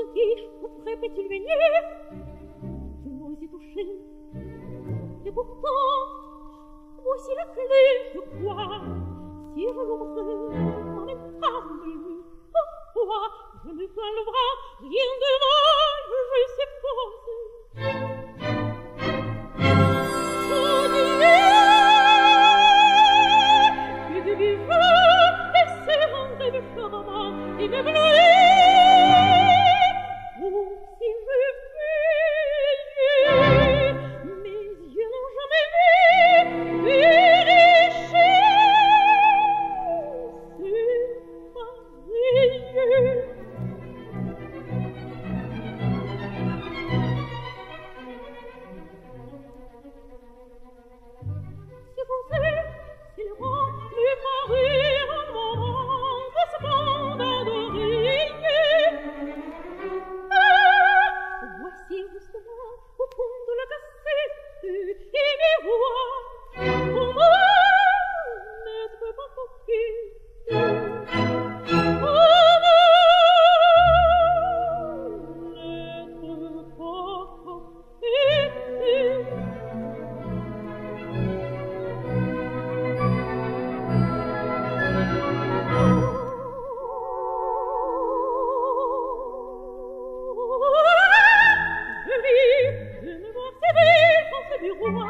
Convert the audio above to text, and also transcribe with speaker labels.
Speaker 1: Софи, auprès peut-il venir Je n'ose y toucher. Et pourtant, voici la clé, je crois. Si je l'ouvrais, on est parvenu. Pourquoi je me plains le bras Rien de mal, je suppose. Oh Dieu, il devait vous laisser rentrer de charmant et de bleu. 离婚我的